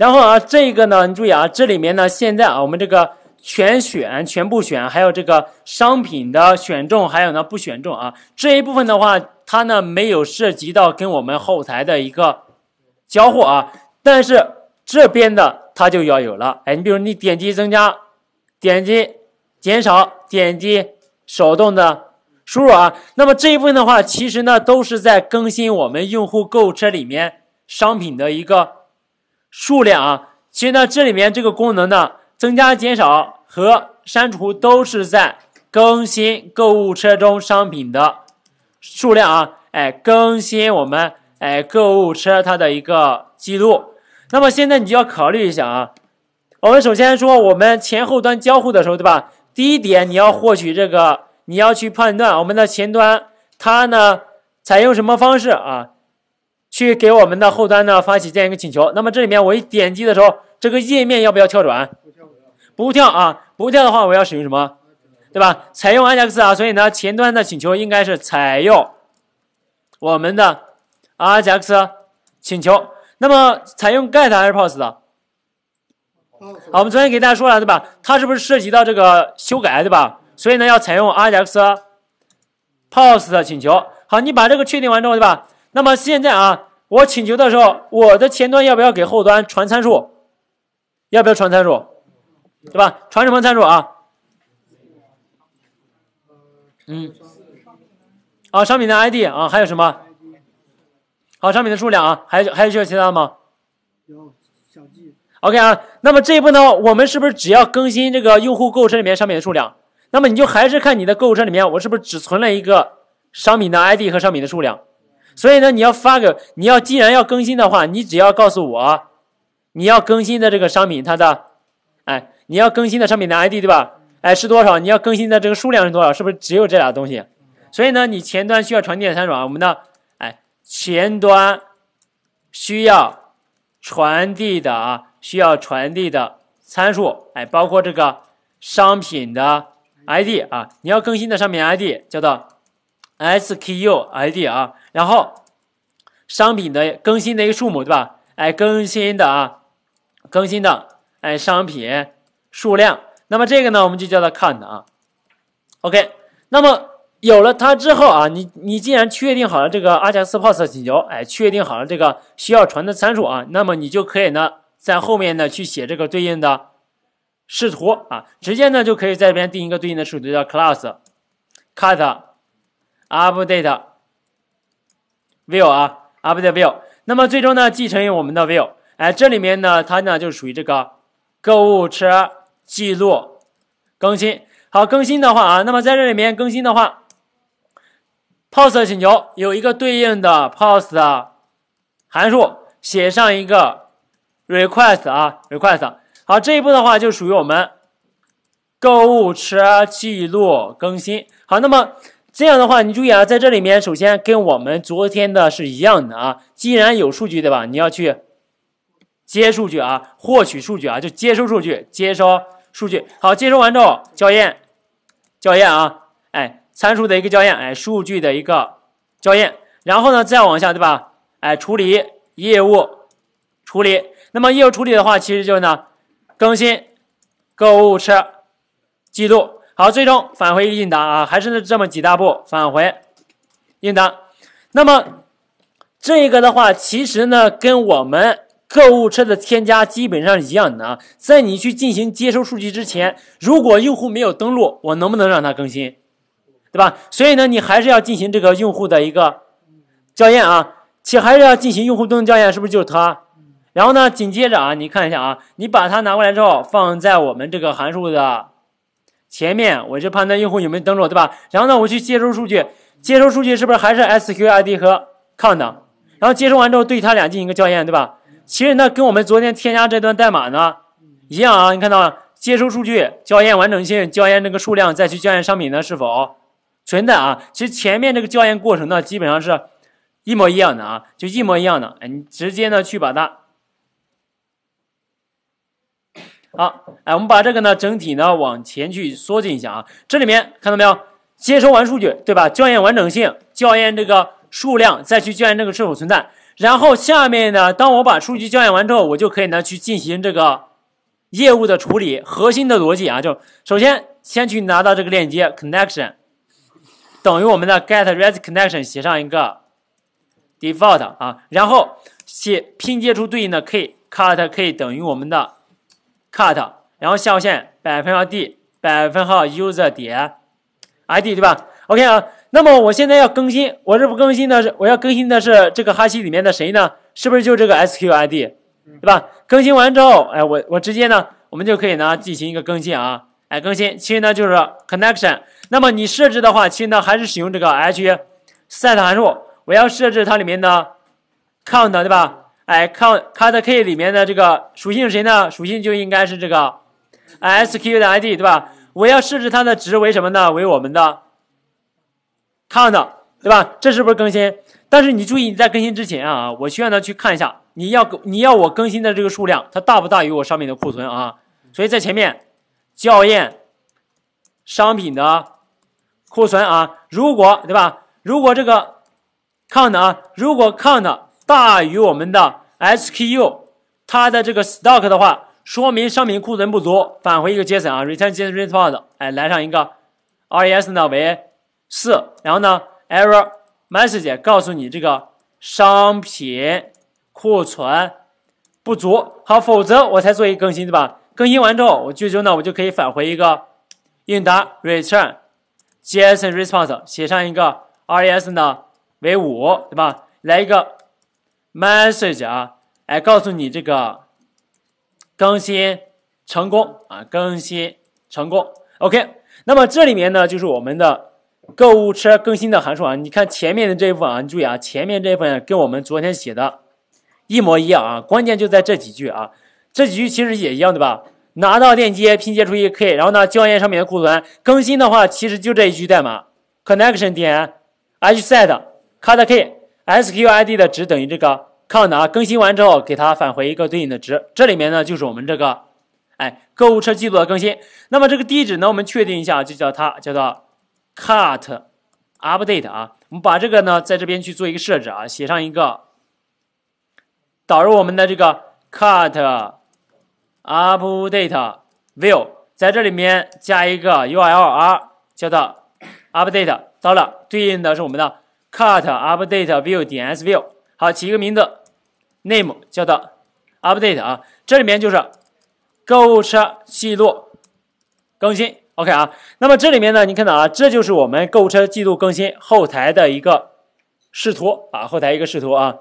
然后啊，这个呢，你注意啊，这里面呢，现在啊，我们这个全选、全部选，还有这个商品的选中，还有呢不选中啊，这一部分的话，它呢没有涉及到跟我们后台的一个交互啊，但是这边的它就要有了。哎，你比如你点击增加，点击减少，点击手动的输入啊，那么这一部分的话，其实呢都是在更新我们用户购物车里面商品的一个。数量啊，其实呢，这里面这个功能呢，增加、减少和删除都是在更新购物车中商品的数量啊，哎，更新我们哎购物车它的一个记录。那么现在你就要考虑一下啊，我们首先说我们前后端交互的时候，对吧？第一点你要获取这个，你要去判断我们的前端它呢采用什么方式啊？去给我们的后端呢发起这样一个请求，那么这里面我一点击的时候，这个页面要不要跳转？不跳啊，不跳的话我要使用什么？对吧？采用 AJAX 啊，所以呢前端的请求应该是采用我们的 AJAX 请求。那么采用 GET 还是 POST 的？好，我们昨天给大家说了对吧？它是不是涉及到这个修改对吧？所以呢要采用 AJAX POST 的请求。好，你把这个确定完之后对吧？那么现在啊，我请求的时候，我的前端要不要给后端传参数？要不要传参数？对吧？传什么参数啊？嗯，啊，商品的 ID 啊，还有什么？好，商品的数量啊，还还需要其他的吗？有小 G。OK 啊，那么这一步呢，我们是不是只要更新这个用户购物车里面商品的数量？那么你就还是看你的购物车里面，我是不是只存了一个商品的 ID 和商品的数量？所以呢，你要发个，你要既然要更新的话，你只要告诉我，你要更新的这个商品它的，哎，你要更新的商品的 ID 对吧？哎是多少？你要更新的这个数量是多少？是不是只有这俩东西？所以呢，你前端需要传递的参数啊，我们的哎前端需要传递的啊，需要传递的参数哎，包括这个商品的 ID 啊，你要更新的商品 ID 叫做 SKU ID 啊。然后，商品的更新的一个数目，对吧？哎，更新的啊，更新的哎，商品数量。那么这个呢，我们就叫做 count 啊。OK，那么有了它之后啊，你你既然确定好了这个阿加斯 POS 请求，哎，确定好了这个需要传的参数啊，那么你就可以呢，在后面呢去写这个对应的视图啊，直接呢就可以在这边定一个对应的视图，叫 class cut update。view 啊，update view，那么最终呢，继承于我们的 view，哎，这里面呢，它呢就属于这个购物车记录更新。好，更新的话啊，那么在这里面更新的话，post 请求有一个对应的 post 函数，写上一个 request 啊，request。好，这一步的话就属于我们购物车记录更新。好，那么。这样的话，你注意啊，在这里面，首先跟我们昨天的是一样的啊。既然有数据，对吧？你要去接数据啊，获取数据啊，就接收数据，接收数据。好，接收完之后，校验，校验啊，哎，参数的一个校验，哎，数据的一个校验。然后呢，再往下，对吧？哎，处理业务处理。那么业务处理的话，其实就是呢，更新购物车记录。好，最终返回应答啊，还是这么几大步返回应答。那么这个的话，其实呢，跟我们购物车的添加基本上是一样的啊。在你去进行接收数据之前，如果用户没有登录，我能不能让他更新？对吧？所以呢，你还是要进行这个用户的一个校验啊，且还是要进行用户登录校验，是不是就是他？然后呢，紧接着啊，你看一下啊，你把它拿过来之后，放在我们这个函数的。前面我就判断用户有没有登录，对吧？然后呢，我去接收数据，接收数据是不是还是 SQID 和 count？然后接收完之后，对它俩进行一个校验，对吧？其实呢，跟我们昨天添加这段代码呢一样啊。你看到接收数据、校验完整性、校验这个数量，再去校验商品呢是否存在啊？其实前面这个校验过程呢，基本上是一模一样的啊，就一模一样的。哎，你直接呢去把它。好，哎，我们把这个呢整体呢往前去缩进一下啊。这里面看到没有？接收完数据，对吧？校验完整性，校验这个数量，再去校验这个是否存在。然后下面呢，当我把数据校验完之后，我就可以呢去进行这个业务的处理。核心的逻辑啊，就首先先去拿到这个链接 connection 等于我们的 get res connection 写上一个 default 啊，然后写拼接出对应的 k cut k 等于我们的 cut，然后下划线百分号 d 百分号 user 点 id 对吧？OK 啊。那么我现在要更新，我这不更新的是我要更新的是这个哈希里面的谁呢？是不是就这个 SQID，对吧？更新完之后，哎，我我直接呢，我们就可以呢进行一个更新啊，哎，更新其实呢就是 connection。那么你设置的话，其实呢还是使用这个 h set 函数，我要设置它里面的 count，对吧？哎，count cut k 里面的这个属性是谁呢？属性就应该是这个 SQ 的 ID，对吧？我要设置它的值为什么呢？为我们的 count 对吧？这是不是更新？但是你注意，你在更新之前啊，我需要呢去看一下，你要你要我更新的这个数量，它大不大于我上面的库存啊？所以在前面校验商品的库存啊，如果对吧？如果这个 count 啊，如果 count 大于我们的 SKU 它的这个 stock 的话，说明商品库存不足，返回一个 JSON 啊，return JSON response，哎，来上一个 res 呢为。四，然后呢，error message 告诉你这个商品库存不足，好，否则我才做一个更新，对吧？更新完之后，我最终呢，我就可以返回一个应答 return JSON response，写上一个 res 呢为五，对吧？来一个 message 啊，来告诉你这个更新成功啊，更新成功，OK。那么这里面呢，就是我们的。购物车更新的函数啊，你看前面的这一部分啊，你注意啊，前面这一部分跟我们昨天写的一模一样啊，关键就在这几句啊，这几句其实也一样对吧？拿到链接拼接出一个 k，然后呢校验上面的库存，更新的话其实就这一句代码，connection 点 h set cut k sqid 的值等于这个 count 啊，更新完之后给它返回一个对应的值，这里面呢就是我们这个哎购物车记录的更新，那么这个地址呢我们确定一下，就叫它叫做。cut update 啊，我们把这个呢在这边去做一个设置啊，写上一个导入我们的这个 cut update view，在这里面加一个 URL 叫做 update，到了对应的是我们的 cut update view 点 sview，好起一个名字 name 叫做 update 啊，这里面就是购物车记录更新。OK 啊，那么这里面呢，你看到啊，这就是我们购物车记录更新后台的一个视图啊，后台一个视图啊。